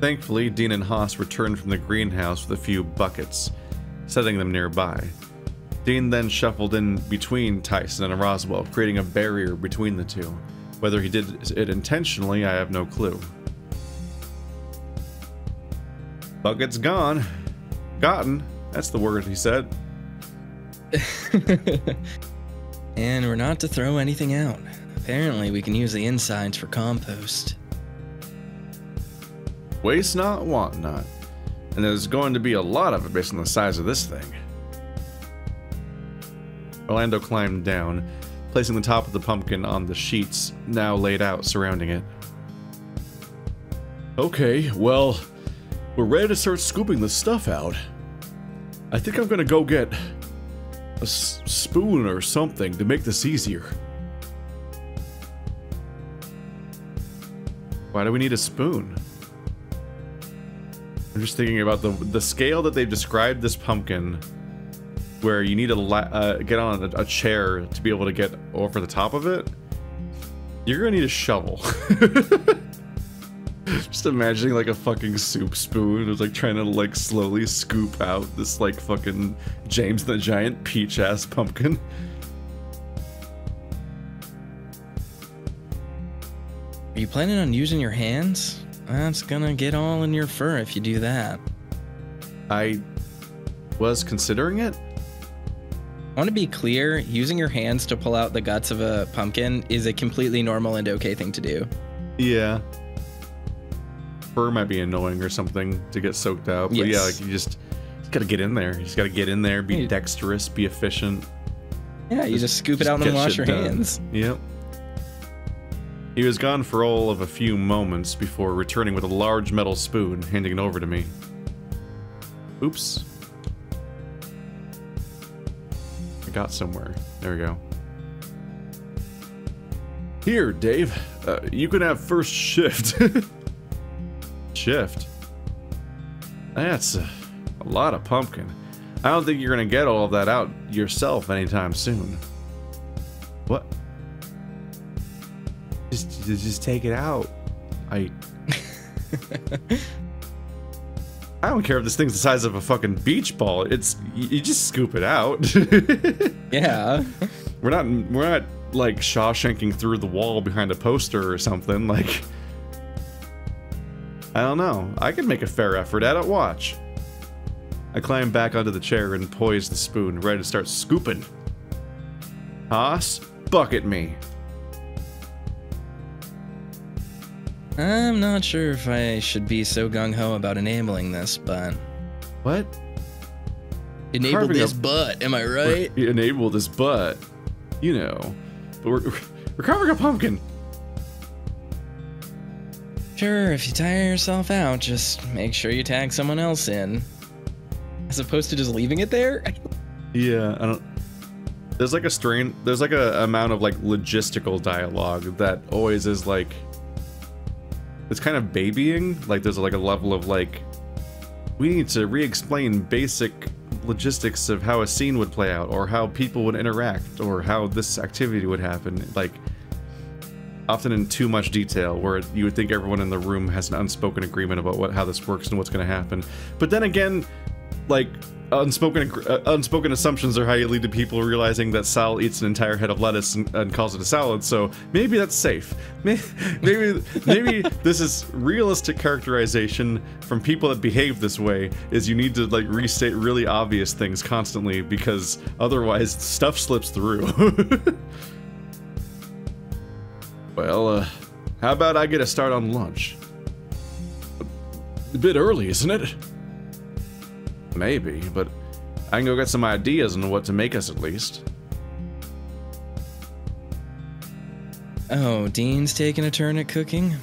Thankfully, Dean and Haas returned from the greenhouse with a few buckets, setting them nearby. Dean then shuffled in between Tyson and Roswell, creating a barrier between the two. Whether he did it intentionally, I have no clue. Bucket's gone. Gotten. That's the word he said. and we're not to throw anything out. Apparently, we can use the insides for compost. Waste not, want not. And there's going to be a lot of it based on the size of this thing. Orlando climbed down, placing the top of the pumpkin on the sheets now laid out surrounding it. Okay, well, we're ready to start scooping the stuff out. I think I'm gonna go get a spoon or something to make this easier. Why do we need a spoon? I'm just thinking about the the scale that they've described this pumpkin, where you need to uh, get on a, a, chair to be able to get over the top of it. You're gonna need a shovel. just imagining like a fucking soup spoon was like trying to like slowly scoop out this like fucking James the Giant peach ass pumpkin. Are you planning on using your hands? That's gonna get all in your fur if you do that. I was considering it. I want to be clear using your hands to pull out the guts of a pumpkin is a completely normal and okay thing to do. Yeah. Fur might be annoying or something to get soaked out, but yes. yeah, like you just, just gotta get in there. You just gotta get in there, be dexterous, be efficient. Yeah, you just, just scoop it out and wash your done. hands. Yep. He was gone for all of a few moments before returning with a large metal spoon, handing it over to me. Oops. I got somewhere. There we go. Here, Dave. Uh, you can have first shift. shift? That's a, a lot of pumpkin. I don't think you're gonna get all of that out yourself anytime soon. What? Just, just take it out. I. I don't care if this thing's the size of a fucking beach ball. It's you just scoop it out. yeah. We're not we're not like Shawshanking through the wall behind a poster or something. Like I don't know. I can make a fair effort at it. Watch. I climb back onto the chair and poise the spoon, ready to start scooping. Haas, bucket me. I'm not sure if I should be so gung ho about enabling this, but. What? Enable this butt, am I right? Enable this butt. You know. But we're, we're carving a pumpkin. Sure, if you tire yourself out, just make sure you tag someone else in. As opposed to just leaving it there? yeah, I don't. There's like a strain. There's like a amount of like logistical dialogue that always is like it's kind of babying. Like there's like a level of like, we need to re-explain basic logistics of how a scene would play out, or how people would interact, or how this activity would happen. Like, often in too much detail, where you would think everyone in the room has an unspoken agreement about what how this works and what's going to happen. But then again, like unspoken uh, unspoken assumptions are how you lead to people realizing that Sal eats an entire head of lettuce and, and calls it a salad. So maybe that's safe. Maybe maybe, maybe this is realistic characterization from people that behave this way. Is you need to like restate really obvious things constantly because otherwise stuff slips through. well, uh, how about I get a start on lunch? A bit early, isn't it? Maybe, but I can go get some ideas on what to make us at least. Oh, Dean's taking a turn at cooking?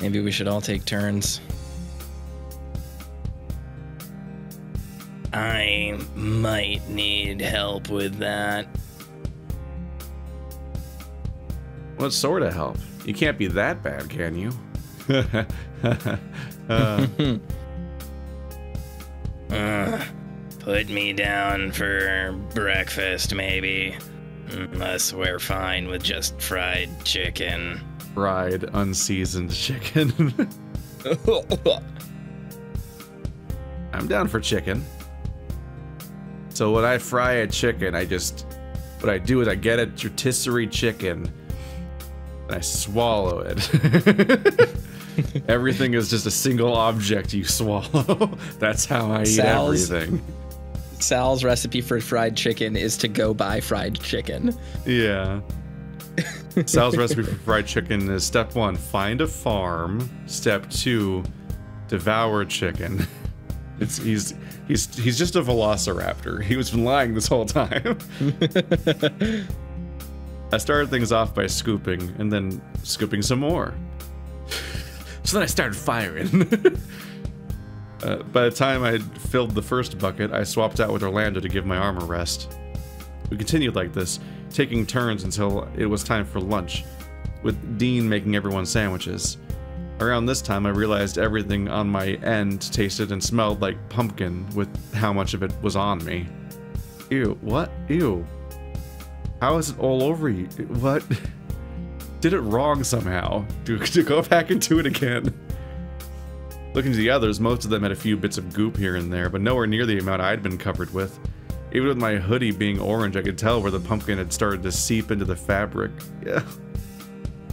Maybe we should all take turns. I might need help with that. What sort of help? You can't be that bad, can you? uh. Uh, put me down for breakfast, maybe. Unless we're fine with just fried chicken. Fried, unseasoned chicken. I'm down for chicken. So when I fry a chicken, I just what I do is I get a rotisserie chicken and I swallow it. Everything is just a single object you swallow. That's how I eat Sal's- everything. Sal's recipe for fried chicken is to go buy fried chicken. Yeah. Sal's recipe for fried chicken is step one, find a farm. Step two, devour chicken. It's he's he's he's just a velociraptor. He was been lying this whole time. I started things off by scooping and then scooping some more. So then I started firing. uh, by the time I'd filled the first bucket, I swapped out with Orlando to give my arm a rest. We continued like this, taking turns until it was time for lunch, with Dean making everyone sandwiches. Around this time, I realized everything on my end tasted and smelled like pumpkin with how much of it was on me. Ew, what? Ew. How is it all over you? What? Did it wrong somehow. To, to go back into it again. Looking to the others, most of them had a few bits of goop here and there, but nowhere near the amount I'd been covered with. Even with my hoodie being orange, I could tell where the pumpkin had started to seep into the fabric. Yeah.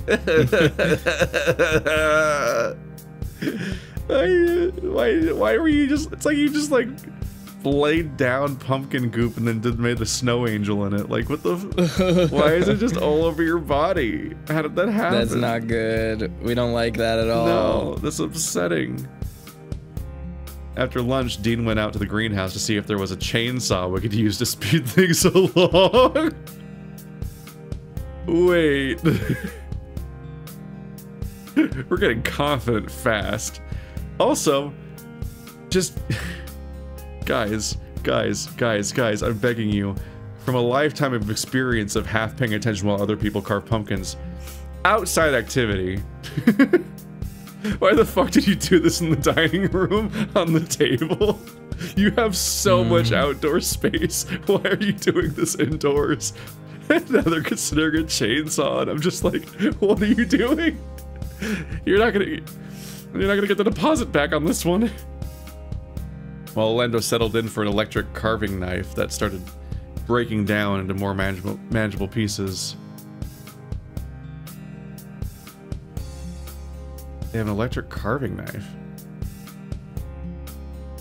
why, why, why were you just? It's like you just like laid down pumpkin goop and then did made the snow angel in it. Like what the? f- why is it just all over your body? How did that happen? That's not good. We don't like that at all. No, that's upsetting. After lunch, Dean went out to the greenhouse to see if there was a chainsaw we could use to speed things along. Wait. We're getting confident fast. Also, just. guys, guys, guys, guys, I'm begging you. From a lifetime of experience of half paying attention while other people carve pumpkins, outside activity. Why the fuck did you do this in the dining room on the table? You have so much hmm. outdoor space. Why are you doing this indoors? And now they're considering a chainsaw, and I'm just like, what are you doing? You're not gonna, you're not gonna get the deposit back on this one. While Orlando settled in for an electric carving knife that started breaking down into more manageable, manageable pieces. They have an electric carving knife.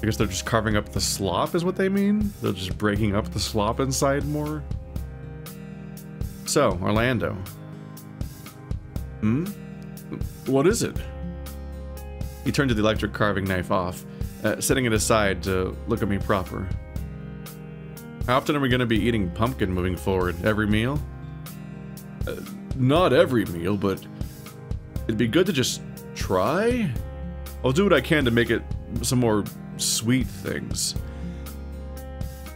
I guess they're just carving up the slop, is what they mean? They're just breaking up the slop inside more? So, Orlando. Hmm? What is it? He turned the electric carving knife off, uh, setting it aside to look at me proper. How often are we going to be eating pumpkin moving forward? Every meal? Uh, not every meal, but it'd be good to just try? I'll do what I can to make it some more sweet things.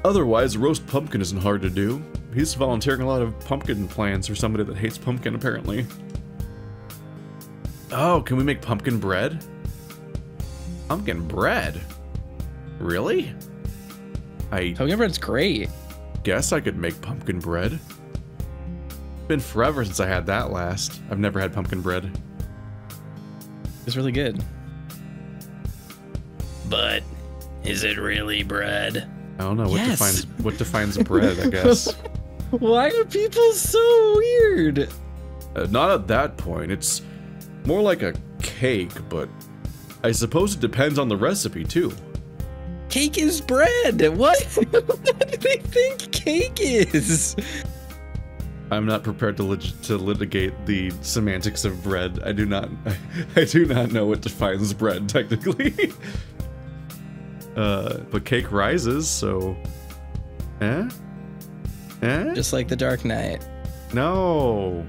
Otherwise, roast pumpkin isn't hard to do. He's volunteering a lot of pumpkin plans for somebody that hates pumpkin, apparently. Oh, can we make pumpkin bread? Pumpkin bread? Really? I Pumpkin bread's great. guess I could make pumpkin bread. It's been forever since I had that last. I've never had pumpkin bread. It's really good. But is it really bread? I don't know what Yes. defines what defines bread. I guess Why are people so weird? uh, not at that point. It's more like a cake, but I suppose it depends on the recipe too. Cake is bread. What? what do they think cake is? I'm not prepared to lit- to litigate the semantics of bread. I do not. I, do not know what defines bread technically. uh, but cake rises, so. Eh? Eh? Just like the Dark Knight. no.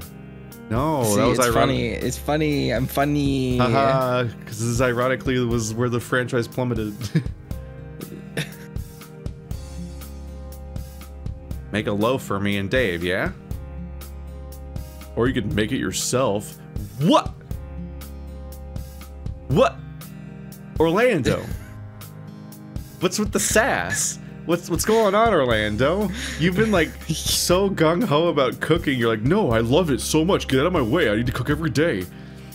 No, See, that was it's ironic. funny. It's funny. I'm funny. Haha, because this ironically was where the franchise plummeted. make a loaf for me and Dave, yeah? Or you could make it yourself. What? What? Orlando. what's with the sass? What's what's going on, Orlando? You've been like so gung ho about cooking. You're like, no, I love it so much. Get out of my way. I need to cook every day.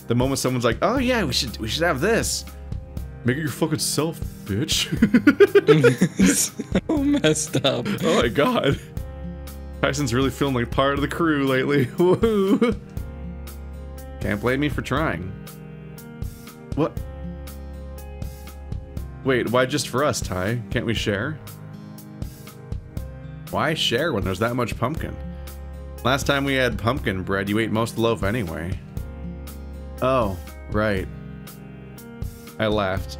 The moment someone's like, "Oh yeah, we should we should have this," make it your fucking self, bitch. so messed up. oh my god, Tyson's really feeling like part of the crew lately. Woo! Can't blame me for trying. What? Wait, why just for us, Ty? Can't we share? Why share when there's that much pumpkin? Last time we had pumpkin bread, you ate most of the loaf anyway. Oh, right. I laughed,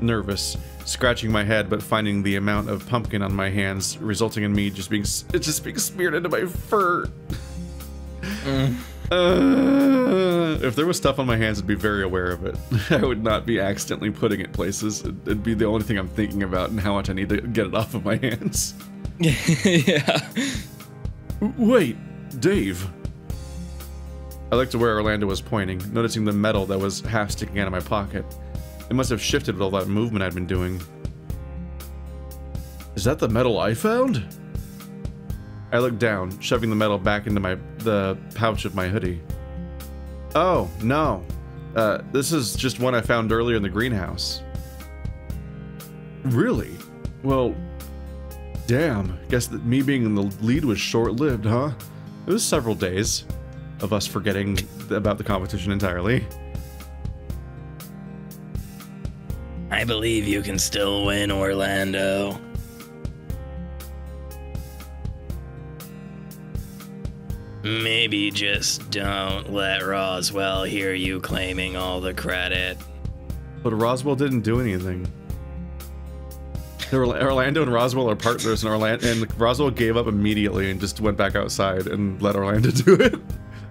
nervous, scratching my head but finding the amount of pumpkin on my hands resulting in me just being it's just being smeared into my fur. Mm. Uh, if there was stuff on my hands, I'd be very aware of it. I would not be accidentally putting it places. It'd, it'd be the only thing I'm thinking about and how much I need to get it off of my hands. yeah. Wait, Dave. I looked to where Orlando was pointing, noticing the metal that was half sticking out of my pocket. It must have shifted with all that movement I'd been doing. Is that the metal I found? I looked down, shoving the metal back into my the pouch of my hoodie. Oh, no. Uh, this is just one I found earlier in the greenhouse. Really? Well, damn. Guess that me being in the lead was short-lived, huh? It was several days of us forgetting about the competition entirely. I believe you can still win, Orlando. Maybe just don't let Roswell hear you claiming all the credit. But Roswell didn't do anything. Orlando and Roswell are partners, and Orlando and Roswell gave up immediately and just went back outside and let Orlando do it.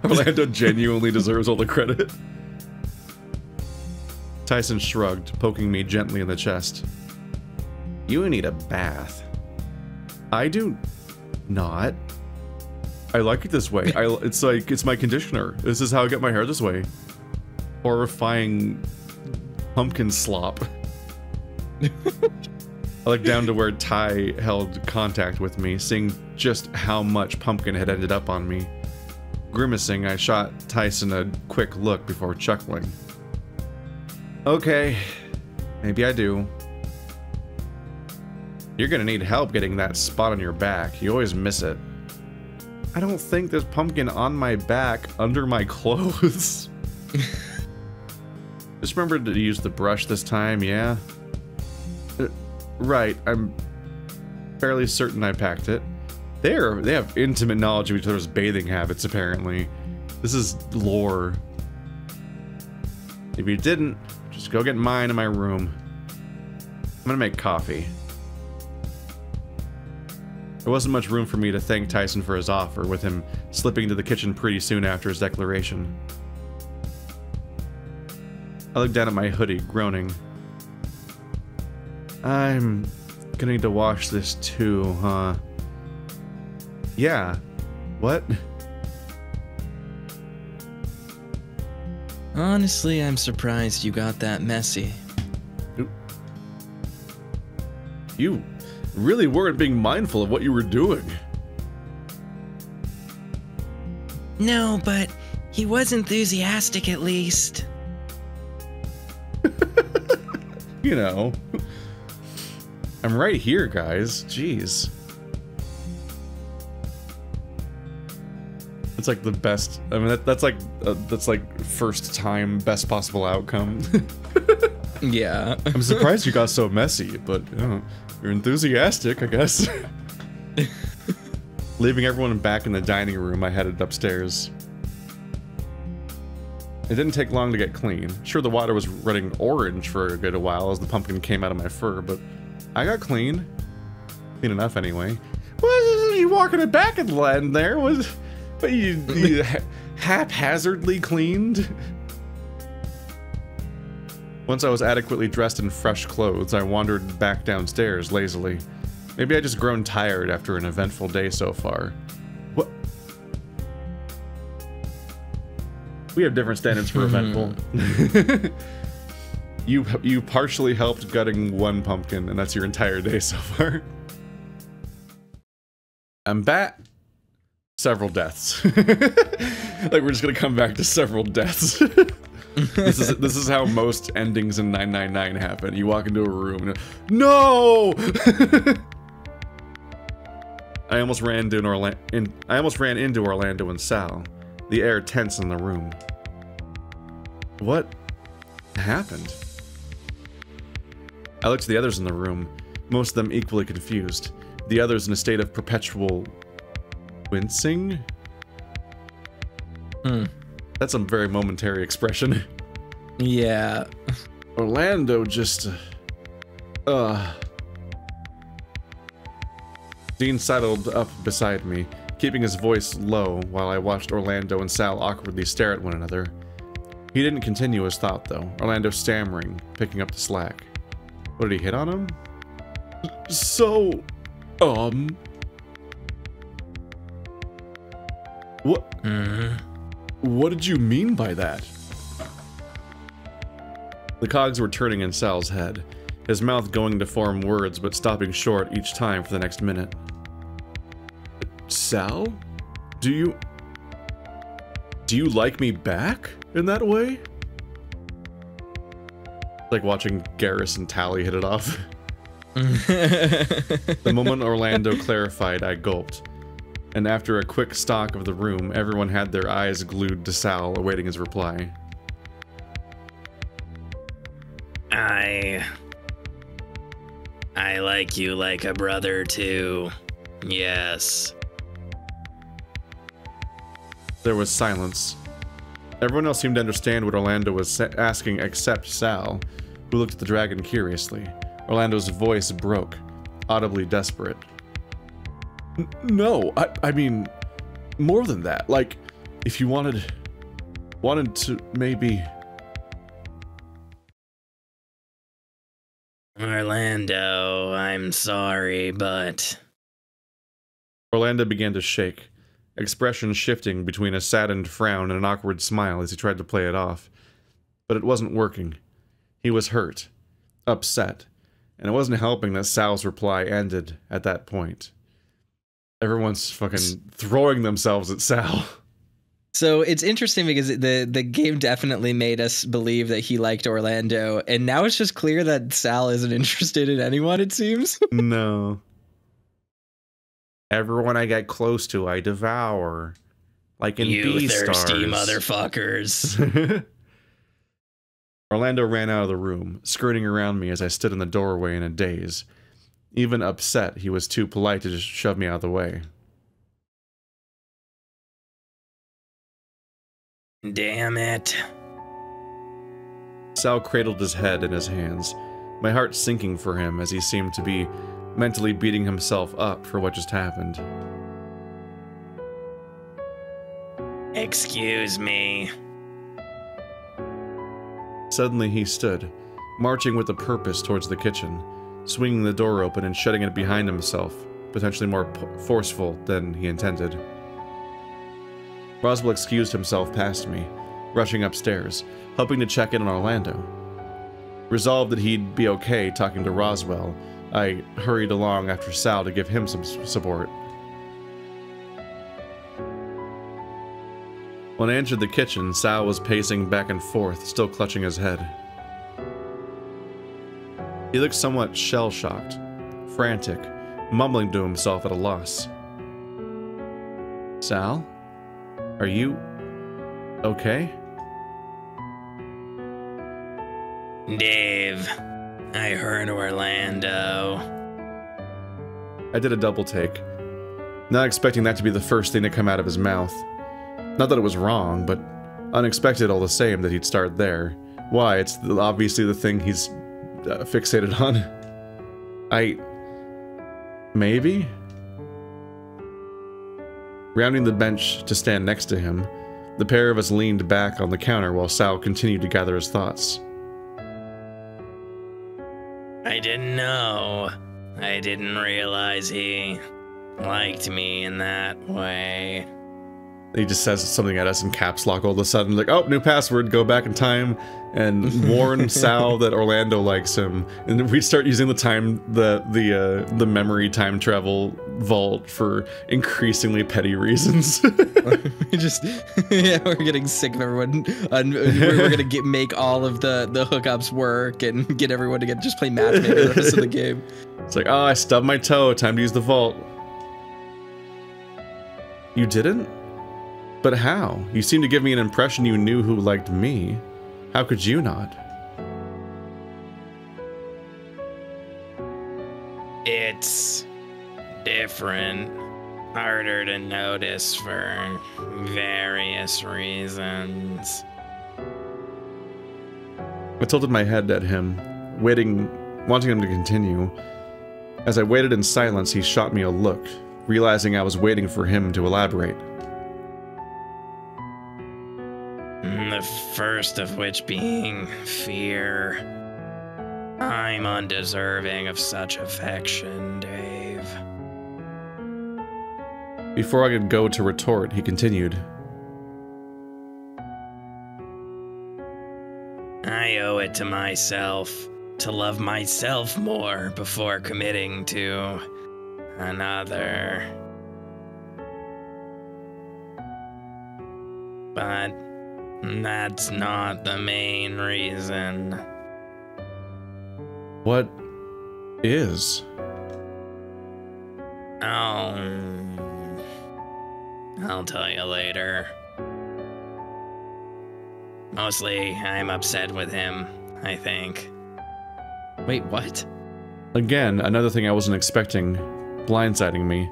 Orlando genuinely deserves all the credit. Tyson shrugged, poking me gently in the chest. You need a bath. I do not. I like it this way. I, it's like, it's my conditioner. This is how I get my hair this way. Horrifying pumpkin slop. I looked down to where Ty held contact with me, seeing just how much pumpkin had ended up on me. Grimacing, I shot Tyson a quick look before chuckling. Okay, maybe I do. You're gonna need help getting that spot on your back. You always miss it. I don't think there's pumpkin on my back under my clothes. Just remember to use the brush this time, yeah? Right, I'm fairly certain I packed it. They're, they have intimate knowledge of each other's bathing habits, apparently. This is lore. If you didn't, just go get mine in my room. I'm gonna make coffee. There wasn't much room for me to thank Tyson for his offer, with him slipping into the kitchen pretty soon after his declaration. I looked down at my hoodie, groaning. I'm gonna need to wash this too, huh? Yeah. What? Honestly, I'm surprised you got that messy. You really weren't being mindful of what you were doing. No, but he was enthusiastic at least. You know. I'm right here, guys. Jeez. It's like the best. I mean, that, that's like uh, that's like first time best possible outcome. Yeah. I'm surprised you got so messy, but you know, you're enthusiastic, I guess. Leaving everyone back in the dining room, I headed upstairs. It didn't take long to get clean. Sure, the water was running orange for a good while as the pumpkin came out of my fur, but I got clean. Clean enough, anyway. What you walking it back in land there? Was but you, you ha haphazardly cleaned? Once I was adequately dressed in fresh clothes, I wandered back downstairs lazily. Maybe I just grown tired after an eventful day so far. What? We have different standards for eventful. you you partially helped gutting one pumpkin, and that's your entire day so far. I'm back. Several deaths. like we're just gonna come back to several deaths. this is this is how most endings in 999 happen. You walk into a room and no. I almost ran into Orlando. I almost ran into Orlando and Sal, the air tense in the room. What happened? I looked to the others in the room, most of them equally confused. The others in a state of perpetual wincing. Hmm. That's a very momentary expression. Yeah. Orlando just. Uh. Dean sidled up beside me, keeping his voice low while I watched Orlando and Sal awkwardly stare at one another. He didn't continue his thought, though, Orlando stammering, picking up the slack. What did he hit on him? So. Um. What? Mhm. What did you mean by that? The cogs were turning in Sal's head, his mouth going to form words but stopping short each time for the next minute. Sal? Do you. Do you like me back in that way? Like watching Garrus and Tali hit it off. The moment Orlando clarified, I gulped. And after a quick stalk of the room, everyone had their eyes glued to Sal, awaiting his reply. I. I like you like a brother too. Yes. There was silence. Everyone else seemed to understand what Orlando was asking except Sal, who looked at the dragon curiously. Orlando's voice broke, audibly desperate. "N- No, I, I mean, more than that. Like, if you wanted. wanted to maybe. Orlando, I'm sorry, but. Orlando began to shake, expression shifting between a saddened frown and an awkward smile as he tried to play it off. But it wasn't working. He was hurt, upset, and it wasn't helping that Sal's reply ended at that point. Everyone's fucking throwing themselves at Sal. So it's interesting because the the game definitely made us believe that he liked Orlando, and now it's just clear that Sal isn't interested in anyone. It seems. no. Everyone I get close to, I devour. Like in you Beastars. thirsty motherfuckers. Orlando ran out of the room, skirting around me as I stood in the doorway in a daze. Even upset, he was too polite to just shove me out of the way. Damn it. Sal cradled his head in his hands, my heart sinking for him as he seemed to be mentally beating himself up for what just happened. Excuse me. Suddenly he stood, marching with a purpose towards the kitchen, swinging the door open and shutting it behind himself, potentially more p- forceful than he intended. Roswell excused himself past me, rushing upstairs, hoping to check in on Orlando. Resolved that he'd be okay talking to Roswell, I hurried along after Sal to give him some support. When I entered the kitchen, Sal was pacing back and forth, still clutching his head. He looked somewhat shell shocked, frantic, mumbling to himself at a loss. Sal? Are you. okay? Dave, I heard Orlando. I did a double take, not expecting that to be the first thing to come out of his mouth. Not that it was wrong, but unexpected all the same that he'd start there. Why? It's obviously the thing he's uh, fixated on. I. Maybe? Rounding the bench to stand next to him, the pair of us leaned back on the counter while Sal continued to gather his thoughts. I didn't know. I didn't realize he liked me in that way. He just says something at us in caps lock all of a sudden, like, oh, new password, go back in time and warn Sal that Orlando likes him. And we start using the time, the the uh, the memory time travel vault for increasingly petty reasons. we just yeah, we're getting sick of everyone. And we're, we're gonna get make all of the the hookups work and get everyone to get just play matchmaker the rest of the game. it's like, oh, I stubbed my toe. Time to use the vault. You didn't? But how? You seem to give me an impression you knew who liked me. How could you not? It's different, harder to notice for various reasons. I tilted my head at him, waiting, wanting him to continue. As I waited in silence, he shot me a look, realizing I was waiting for him to elaborate. First of which being fear. I'm undeserving of such affection, Dave. Before I could go to retort, he continued. I owe it to myself to love myself more before committing to another. But that's not the main reason. What is? Oh, I'll tell you later. Mostly, I'm upset with him, I think. Wait, what? Again, another thing I wasn't expecting, blindsiding me.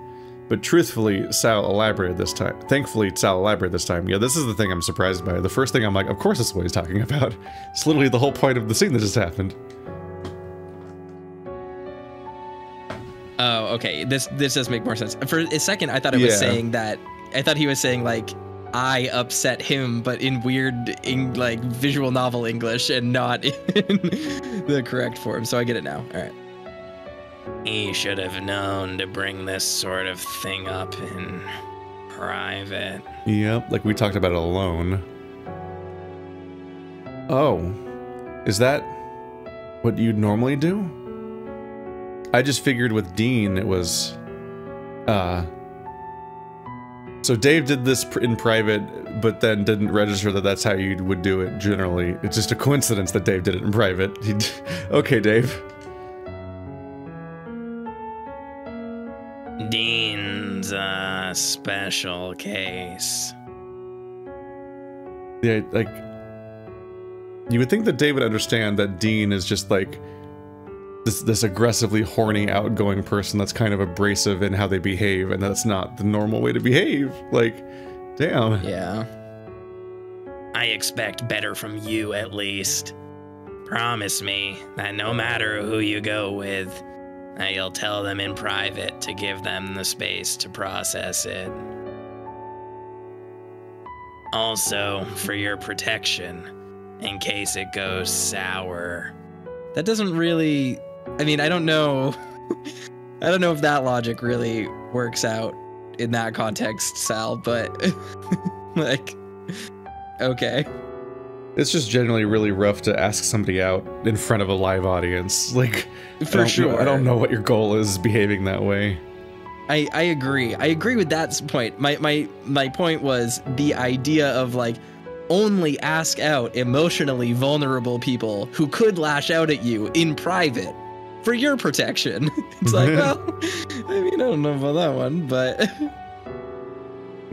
But truthfully, Sal elaborated this time. Thankfully, Sal elaborated this time. Yeah, this is the thing I'm surprised by. The first thing I'm like, of course that's what he's talking about. It's literally the whole point of the scene that just happened. Oh, okay. This this does make more sense. For a second, I thought it was Yeah. saying that. I thought he was saying like I upset him, but in weird, in like visual novel English and not in the correct form. So I get it now. All right. He should have known to bring this sort of thing up in private. Yep, like we talked about it alone. Oh, is that what you'd normally do? I just figured with Dean it was, uh. So Dave did this in private, but then didn't register that that's how you would do it generally. It's just a coincidence that Dave did it in private. Okay, Dave. Dean's a special case. Yeah, like you would think that Dave would understand that Dean is just like this this aggressively horny, outgoing person that's kind of abrasive in how they behave, and that's not the normal way to behave. Like, damn. Yeah. I expect better from you at least. Promise me that no matter who you go with, that you'll tell them in private to give them the space to process it. Also, for your protection, in case it goes sour. That doesn't really. I mean, I don't know. I don't know if that logic really works out in that context, Sal. But like, okay. It's just generally really rough to ask somebody out in front of a live audience. Like, I For don't- sure. I don't know what your goal is behaving that way. I, I agree. I agree with that point. My my my point was the idea of like only ask out emotionally vulnerable people who could lash out at you in private for your protection. It's like, well, I mean, I don't know about that one, but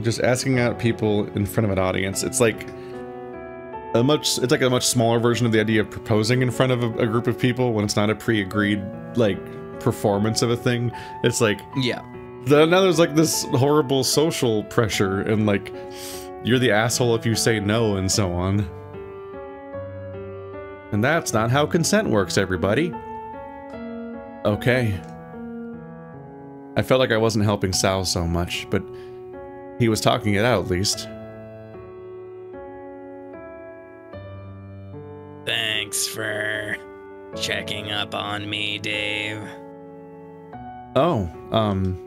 just asking out people in front of an audience it's like a much it's like a much smaller version of the idea of proposing in front of a, a group of people when it's not a pre-agreed like performance of a thing. It's like yeah. the, now there's like this horrible social pressure and like you're the asshole if you say no and so on. And that's not how consent works everybody. Okay. I felt like i wasn't helping sal so much but he was talking it out at least Thanks for checking up on me, Dave. oh um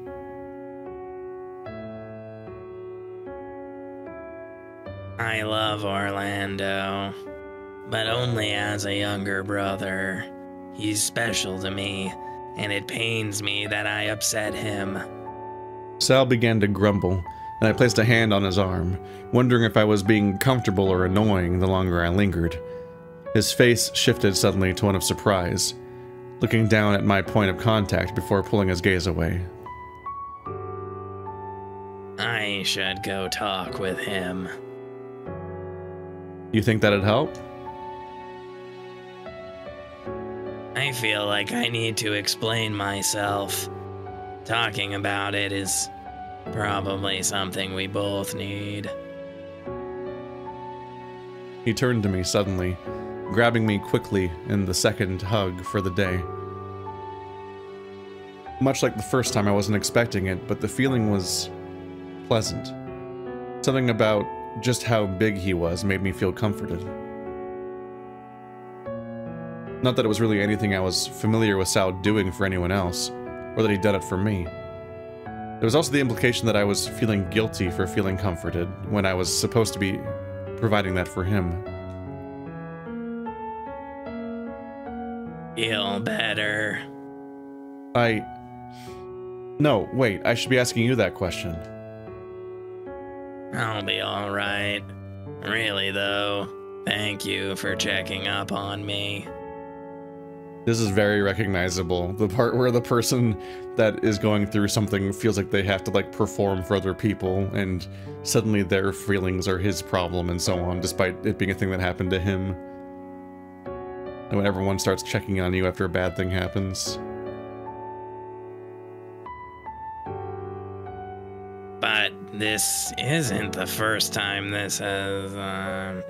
I love Orlando, but only as a younger brother. He's special to me, and it pains me that I upset him. Sal began to grumble, and I placed a hand on his arm, wondering if I was being comfortable or annoying the longer I lingered. His face shifted suddenly to one of surprise, looking down at my point of contact before pulling his gaze away. I should go talk with him. You think that'd help? I feel like I need to explain myself. Talking about it is probably something we both need. He turned to me suddenly, grabbing me quickly in the second hug for the day. Much like the first time, I wasn't expecting it, but the feeling was pleasant. Something about just how big he was made me feel comforted. Not that it was really anything I was familiar with Sal doing for anyone else, or that he'd done it for me. There was also the implication that I was feeling guilty for feeling comforted when I was supposed to be providing that for him. Feel better. I. No, wait, I should be asking you that question. I'll be alright. Really, though, thank you for checking up on me. This is very recognizable. The part where the person that is going through something feels like they have to like perform for other people and suddenly their feelings are his problem and so on, despite it being a thing that happened to him. And when everyone starts checking on you after a bad thing happens. But this isn't the first time this has, um,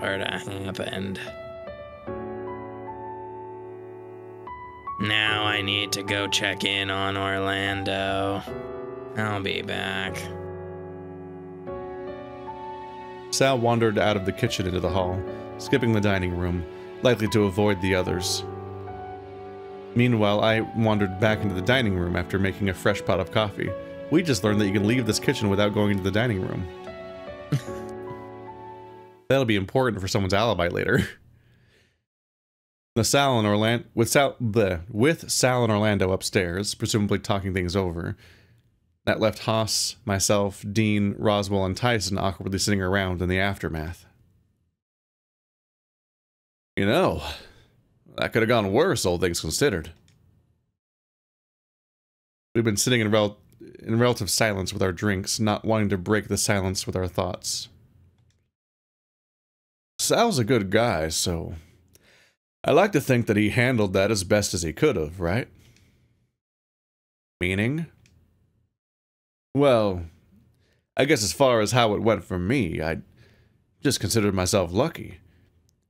sort of happened. Now I need to go check in on Orlando. I'll be back. Sal wandered out of the kitchen into the hall, skipping the dining room, likely to avoid the others. Meanwhile, I wandered back into the dining room after making a fresh pot of coffee. We just learned that you can leave this kitchen without going into the dining room. That'll be important for someone's alibi later. The Sal and Orlando with Sal the with Sal and Orlando upstairs, presumably talking things over. That left Haas, myself, Dean, Roswell, and Tyson awkwardly sitting around in the aftermath. You know, that could have gone worse, all things considered. We've been sitting in, rel- in relative silence with our drinks, not wanting to break the silence with our thoughts. Sal's a good guy, so I like to think that he handled that as best as he could have, right? Meaning? Well, I guess as far as how it went for me, I just considered myself lucky.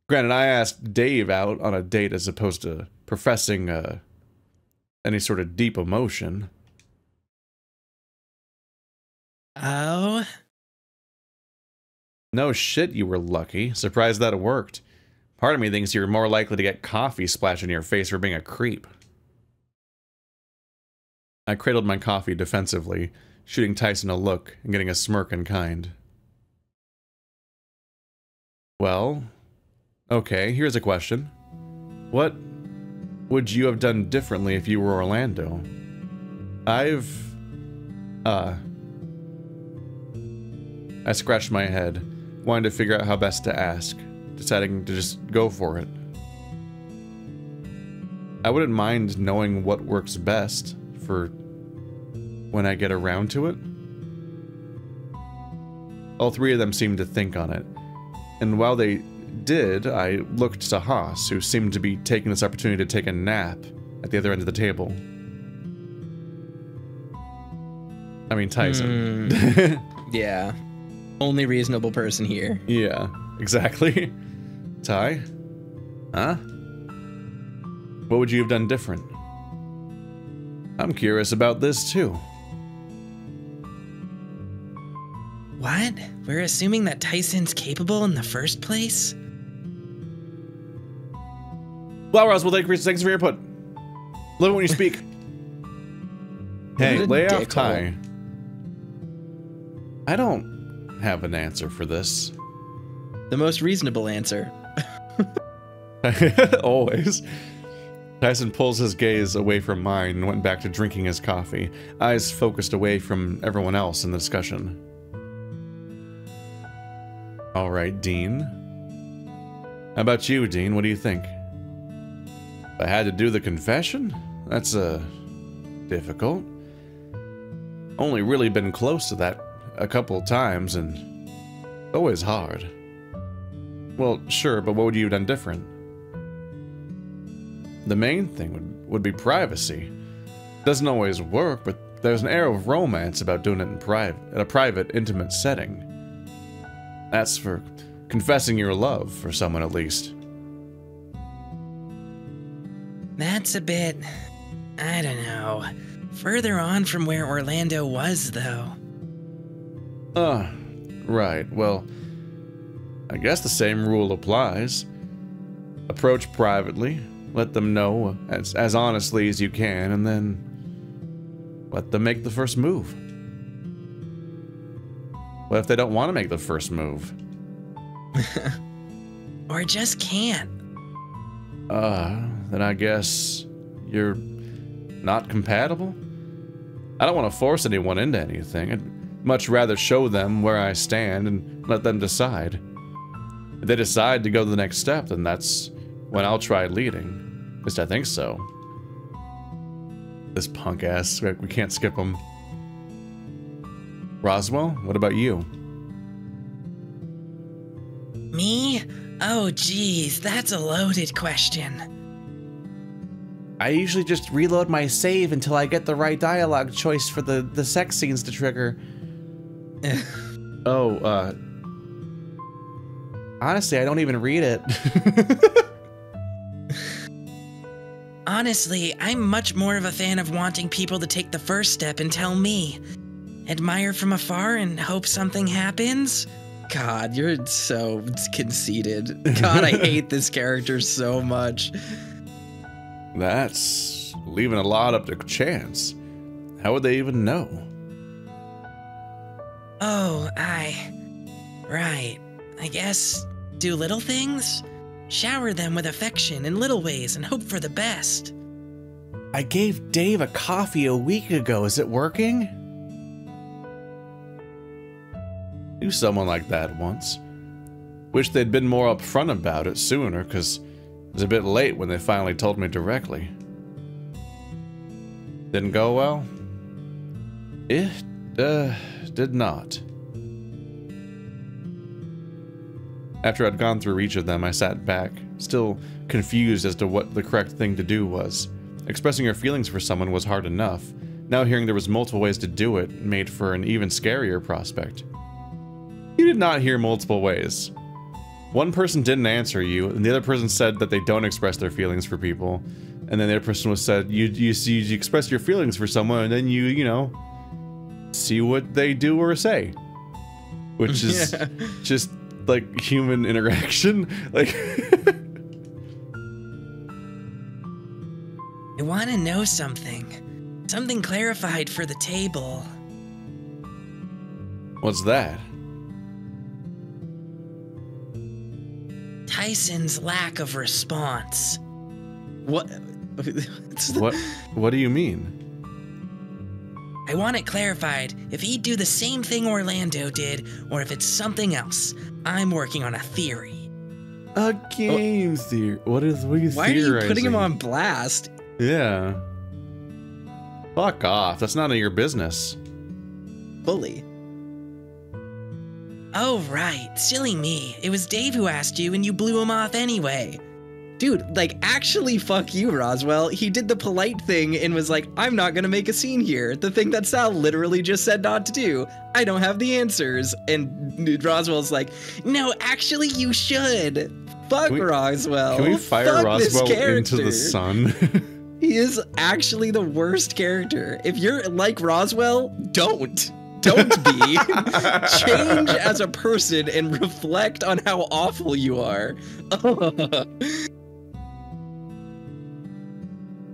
Granted, I asked Dave out on a date as opposed to professing uh, any sort of deep emotion. Oh? No shit, you were lucky. Surprised that it worked. Part of me thinks you're more likely to get coffee splashed in your face for being a creep. I cradled my coffee defensively, shooting Tyson a look and getting a smirk in kind. Well, okay, here's a question. What would you have done differently if you were Orlando? I've. Uh. I scratched my head, wanting to figure out how best to ask deciding to just go for it. I wouldn't mind knowing what works best for when I get around to it. All three of them seemed to think on it, and while they did, I looked to Haas, who seemed to be taking this opportunity to take a nap at the other end of the table. I mean, Tyson. Hmm. Yeah. Only reasonable person here. yeah, exactly. Ty? Huh? What would you have done different? I'm curious about this too. What? We're assuming that Tyson's capable in the first place? Well, Roswell, thank you- thanks for your input. Love it when you speak. hey, lay off. Ty. I don't have an answer for this. The most reasonable answer. Always. Tyson pulls his gaze away from mine and went back to drinking his coffee, eyes focused away from everyone else in the discussion. All right, Dean. How about you, Dean? What do you think? I had to do the confession? That's, uh, difficult. Only really been close to that a couple times, and always hard. Well, sure, but what would you have done different? The main thing would, would be privacy. Doesn't always work, but there's an air of romance about doing it in private, in a private, intimate setting. That's for confessing your love for someone at least. That's a bit. I don't know. Further on from where Orlando was, though. Ah, right. Well, I guess the same rule applies. Approach privately, let them know as, as honestly as you can, and then let them make the first move. What if they don't want to make the first move? or just can't. Uh, then I guess you're not compatible? I don't want to force anyone into anything. I'd much rather show them where I stand and let them decide. If they decide to go to the next step, then that's when I'll try leading. At least I think so. This punk ass, we can't skip him. Roswell, what about you? Me? Oh, geez, that's a loaded question. I usually just reload my save until I get the right dialogue choice for the, the sex scenes to trigger. oh, uh. Honestly, I don't even read it. Honestly, I'm much more of a fan of wanting people to take the first step and tell me. Admire from afar and hope something happens? God, you're so conceited. God, I hate this character so much. That's leaving a lot up to chance. How would they even know? Oh, I. Right. I guess do little things? Shower them with affection in little ways and hope for the best. I gave Dave a coffee a week ago. Is it working? Knew someone like that once. Wish they'd been more upfront about it sooner, because was a bit late when they finally told me directly. Didn't go well? It, uh, did not. After I'd gone through each of them, I sat back, still confused as to what the correct thing to do was. Expressing your feelings for someone was hard enough. Now hearing there was multiple ways to do it made for an even scarier prospect. You did not hear multiple ways. One person didn't answer you, and the other person said that they don't express their feelings for people. And then the other person was said, you, you, you express your feelings for someone, and then you, you know, see what they do or say. Which is yeah. just like human interaction. Like, I want to know something. Something clarified for the table. What's that? Tyson's lack of response. What? what? What do you mean? I want it clarified if he'd do the same thing Orlando did, or if it's something else. I'm working on a theory. A game oh. theory. What is? What are you Why are you putting him on blast? Yeah. Fuck off. That's none of your business. Bully. Oh, right. Silly me. It was Dave who asked you, and you blew him off anyway. Dude, like, actually, fuck you, Roswell. He did the polite thing and was like, I'm not gonna make a scene here. The thing that Sal literally just said not to do. I don't have the answers. And Roswell's like, No, actually, you should. Fuck we, Roswell. Can we fire fuck Roswell into the sun? he is actually the worst character. If you're like Roswell, don't don't be. Change as a person and reflect on how awful you are.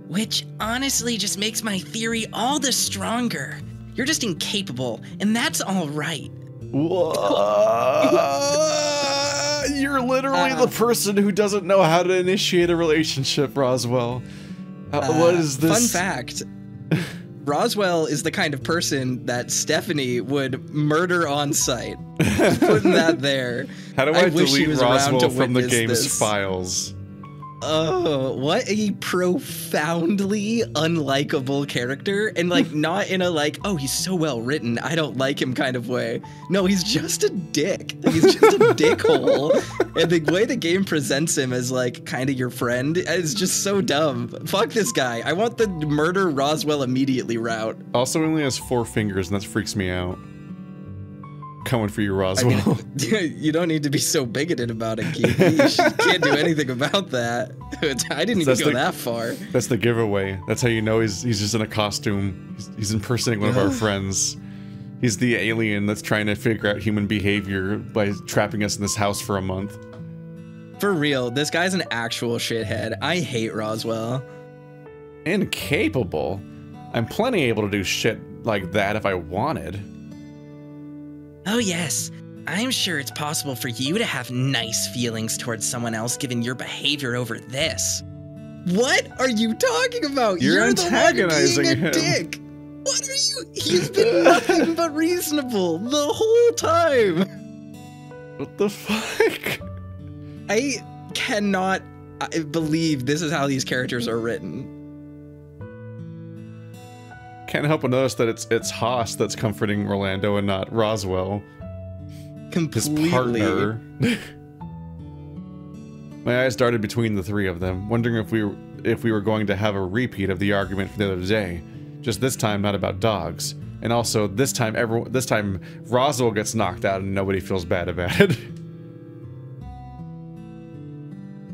Which honestly just makes my theory all the stronger. You're just incapable, and that's all right. You're literally uh, the person who doesn't know how to initiate a relationship, Roswell. Uh, what is this? Fun fact. Roswell is the kind of person that Stephanie would murder on sight. Just Putting that there. How do I I, delete Roswell to from the game's this. files? Oh, what a profoundly unlikable character. And like not in a like, oh, he's so well written, I don't like him kind of way. No, he's just a dick. He's just a dickhole. And the way the game presents him as like kind of your friend is just so dumb. Fuck this guy. I want the murder Roswell immediately route. Also, he only has four fingers, and that freaks me out. Coming for you, Roswell. you don't need to be so bigoted about it, Keith. You can't do anything about that. I didn't even go the- that far. That's the giveaway. That's how you know he's he's just in a costume. He's, he's impersonating one of our friends. He's the alien that's trying to figure out human behavior by trapping us in this house for a month. For real, this guy's an actual shithead. I hate Roswell. Incapable. I'm plenty able to do shit like that if I wanted. Oh, yes. I'm sure it's possible for you to have nice feelings towards someone else given your behavior over this. What are you talking about? You're the one antagonizing being a him. dick. What are you? He's been nothing but reasonable the whole time. What the fuck? I cannot I believe this is how these characters are written. Can't help but notice that it's it's Haas that's comforting Orlando and not Roswell, his Completely. partner. My eyes darted between the three of them, wondering if we were, if we were going to have a repeat of the argument from the other day. Just this time, not about dogs, and also this time, everyone this time Roswell gets knocked out and nobody feels bad about it.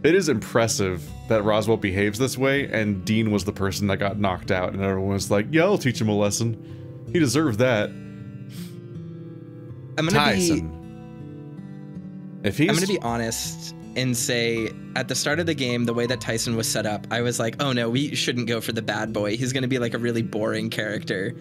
It is impressive that Roswell behaves this way, and Dean was the person that got knocked out, and everyone was like, "Yeah, I'll teach him a lesson. He deserved that." I'm gonna be Tyson. If he's I'm gonna be honest and say at the start of the game, the way that Tyson was set up, I was like, oh no, we shouldn't go for the bad boy. He's gonna be like a really boring character.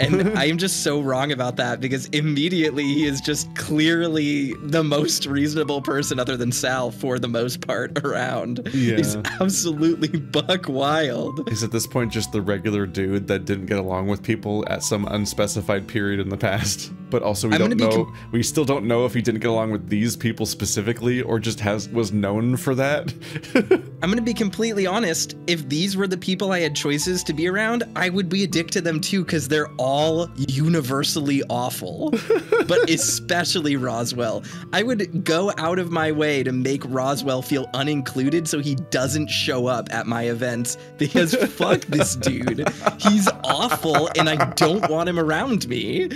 And I am just so wrong about that because immediately he is just clearly the most reasonable person other than Sal for the most part around. He's absolutely buck wild. He's at this point just the regular dude that didn't get along with people at some unspecified period in the past. But also we I'm don't know we still don't know if he didn't get along with these people specifically or just has was known for that. I'm gonna be completely honest. If these were the people I had choices to be around, I would be a dick to them too, because they're all universally awful. but especially Roswell. I would go out of my way to make Roswell feel unincluded so he doesn't show up at my events because fuck this dude. He's awful and I don't want him around me.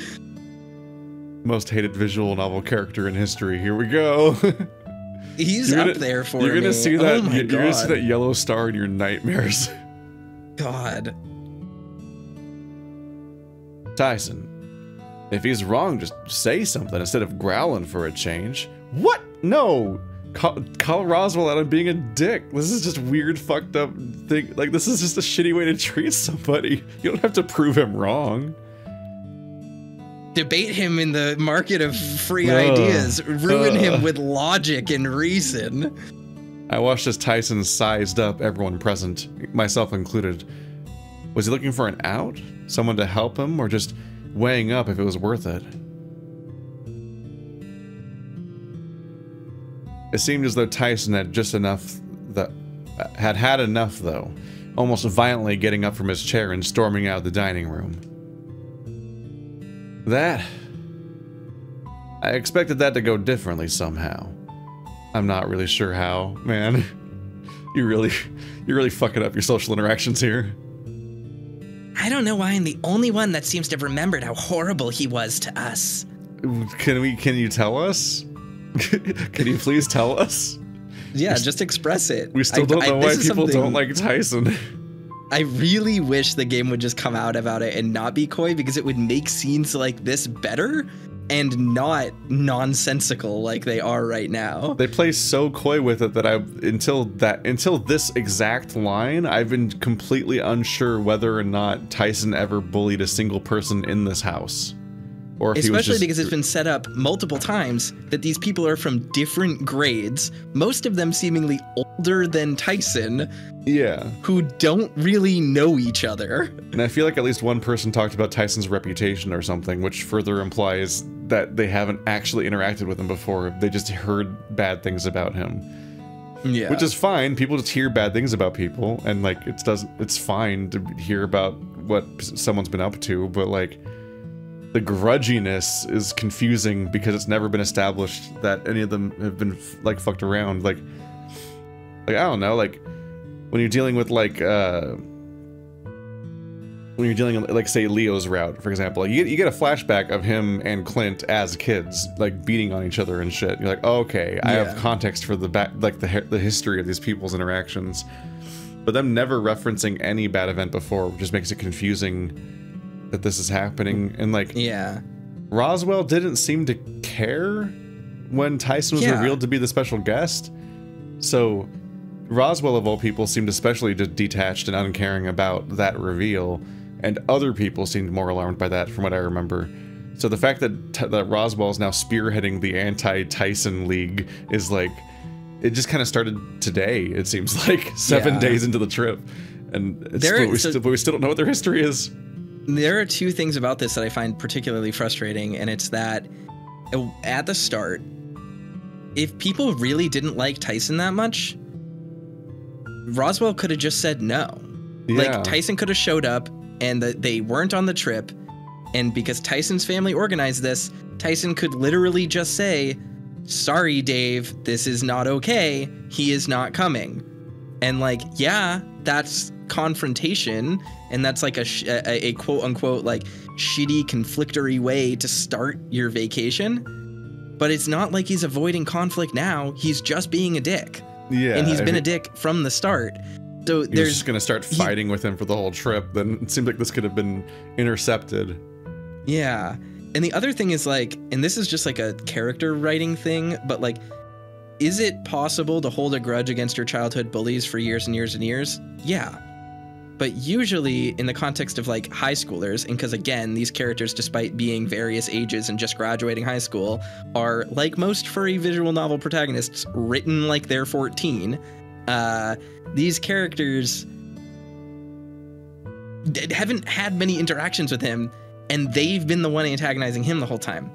Most hated visual novel character in history. Here we go. He's You're up gonna- there for you're me. Oh gonna see that Oh you're god. gonna see that yellow star in your nightmares. God. Tyson, if he's wrong, just say something instead of growling for a change. What? No! Call, call Roswell out on being a dick. This is just weird, fucked up thing. Like, this is just a shitty way to treat somebody. You don't have to prove him wrong. Debate him in the market of free Ugh. ideas, ruin Ugh. him with logic and reason. I watched as Tyson sized up everyone present, myself included. Was he looking for an out? Someone to help him, or just weighing up if it was worth it? It seemed as though Tyson had just enough that had had enough though, almost violently getting up from his chair and storming out of the dining room. That I expected that to go differently somehow. I'm not really sure how, man. You really you're really fucking up your social interactions here. I don't know why I'm the only one that seems to have remembered how horrible he was to us. Can we can you tell us? can you please tell us? Yeah, just express it. We still don't I- know this why people something- don't like Tyson. I really wish the game would just come out about it and not be coy because it would make scenes like this better and not nonsensical like they are right now. They play so coy with it that I until that until this exact line, I've been completely unsure whether or not Tyson ever bullied a single person in this house. Or if he was Especially just, because it's been set up multiple times that these people are from different grades, most of them seemingly older older than Tyson Yeah. who don't really know each other. And I feel like at least one person talked about Tyson's reputation or something, which further implies that they haven't actually interacted with him before. They just heard bad things about him. Yeah. Which is fine. People just hear bad things about people and like it's doesn't it's fine to hear about what someone's been up to, but like the grudginess is confusing because it's never been established that any of them have been like fucked around like like I don't know, like when you're dealing with like uh when you're dealing with, like say Leo's route, for example, you get you get a flashback of him and Clint as kids, like beating on each other and shit. You're like, oh, okay, I have context for the back, like the the history of these people's interactions. But them never referencing any bad event before just makes it confusing that this is happening. And like yeah. Roswell didn't seem to care when Tyson was Yeah. revealed to be the special guest. So Roswell of all people seemed especially detached and uncaring about that reveal, and other people seemed more alarmed by that, from what I remember. So the fact that that Roswell is now spearheading the anti-Tyson League is like, it just kind of started today. It seems like seven Yeah. days into the trip, and it's There- still, we, so- still, but we still don't know what their history is. There are two things about this that I find particularly frustrating, and it's that uh, at the start, if people really didn't like Tyson that much, Roswell could have just said no. Yeah. Like Tyson could have showed up and the, they weren't on the trip. And because Tyson's family organized this, Tyson could literally just say, Sorry, Dave, this is not okay. He is not coming. And like, yeah, that's confrontation. And that's like a, sh- a, a quote unquote, like shitty, conflictory way to start your vacation. But it's not like he's avoiding conflict now. He's just being a dick. yeah, and he's been a dick from the start. So He was there's just gonna start he- fighting with him for the whole trip. Then it seems like this could have been intercepted. Yeah. And the other thing is like, and this is just like a character writing thing, but like, is it possible to hold a grudge against your childhood bullies for years and years and years? Yeah. But usually in the context of like high schoolers, and because again, these characters, despite being various ages and just graduating high school, are like most furry visual novel protagonists, written like they're 14. Uh, these characters d- haven't had many interactions with him and they've been the one antagonizing him the whole time.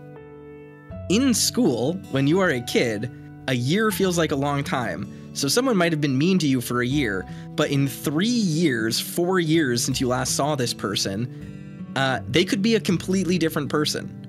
In school, when you are a kid, a year feels like a long time. So someone might have been mean to you for a year, but in three years, four years since you last saw this person, uh, they could be a completely different person.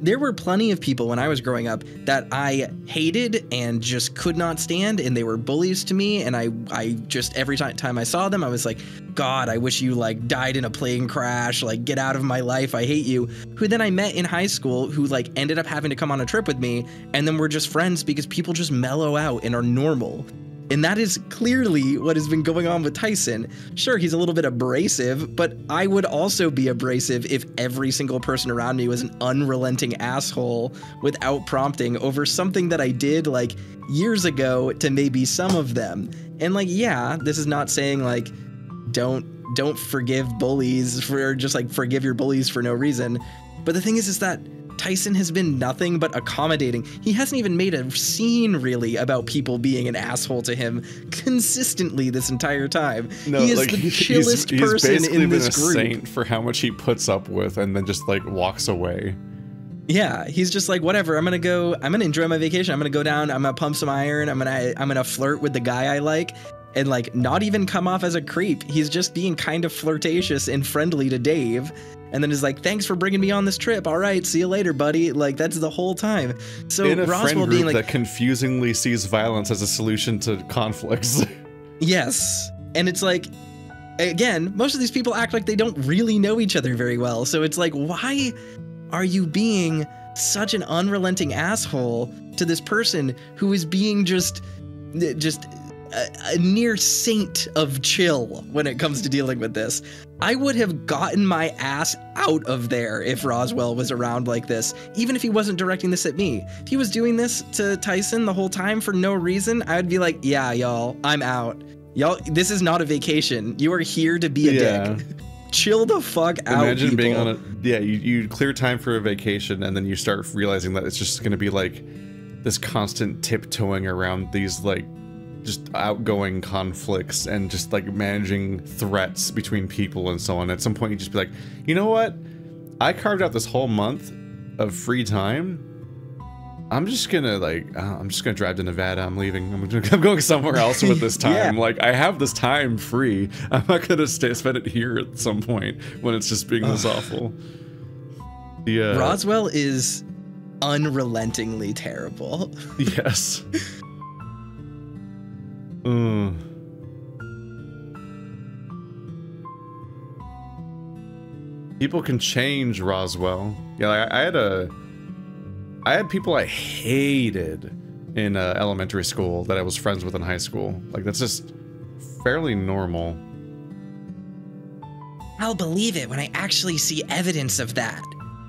There were plenty of people when I was growing up that I hated and just could not stand, and they were bullies to me. And I, I just every time, time I saw them, I was like, God, I wish you like died in a plane crash. Like, get out of my life. I hate you. Who then I met in high school, who like ended up having to come on a trip with me, and then we're just friends because people just mellow out and are normal. And that is clearly what has been going on with Tyson. Sure, he's a little bit abrasive, but I would also be abrasive if every single person around me was an unrelenting asshole without prompting over something that I did like years ago to maybe some of them. And like, yeah, this is not saying like don't don't forgive bullies for just like forgive your bullies for no reason. But the thing is is that Tyson has been nothing but accommodating. He hasn't even made a scene really about people being an asshole to him consistently this entire time. he is the he's- chillest he's person basically in been this a group. saint for how much he puts up with, and then just like walks away. Yeah, he's just like whatever. I'm gonna go. I'm gonna enjoy my vacation. I'm gonna go down. I'm gonna pump some iron. I'm gonna I'm gonna flirt with the guy I like, and like not even come off as a creep. He's just being kind of flirtatious and friendly to Dave, and then is like, "Thanks for bringing me on this trip. All right, see you later, buddy." Like that's the whole time. So In a Roswell friend group being like, that confusingly sees violence as a solution to conflicts. Yes. And it's like, again, most of these people act like they don't really know each other very well. So it's like, why are you being such an unrelenting asshole to this person who is being just, just a, a near saint of chill when it comes to dealing with this? I would have gotten my ass out of there if Roswell was around like this, even if he wasn't directing this at me. If he was doing this to Tyson the whole time for no reason, I would be like, yeah, y'all, I'm out. Y'all, this is not a vacation. You are here to be a Yeah. dick. Chill the fuck out. Imagine being on a yeah, you, you clear time for a vacation, and then you start realizing that it's just going to be like this constant tiptoeing around these like just outgoing conflicts and just like managing threats between people and so on. At some point, you just be like, you know what? I carved out this whole month of free time. I'm just gonna like, uh, I'm just gonna drive to Nevada. I'm leaving. I'm, I'm going somewhere else with this time. Yeah. Like, I have this time free. I'm not gonna stay spend it here at some point when it's just being this awful. Yeah. uh, Roswell is unrelentingly terrible. Yes. Mm. People can change Roswell. Yeah, like, I, I had a, I had people I hated in uh, elementary school that I was friends with in high school. Like that's just fairly normal. I'll believe it when I actually see evidence of that.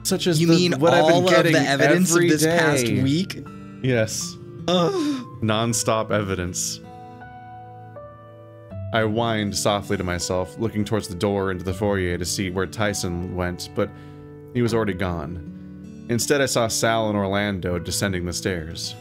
Such as You the- mean what I've been all of getting the evidence of every this past week? Yes. Ugh. non-stop evidence. I whined softly to myself, looking towards the door into the foyer to see where Tyson went, but he was already gone. Instead, I saw Sal and Orlando descending the stairs.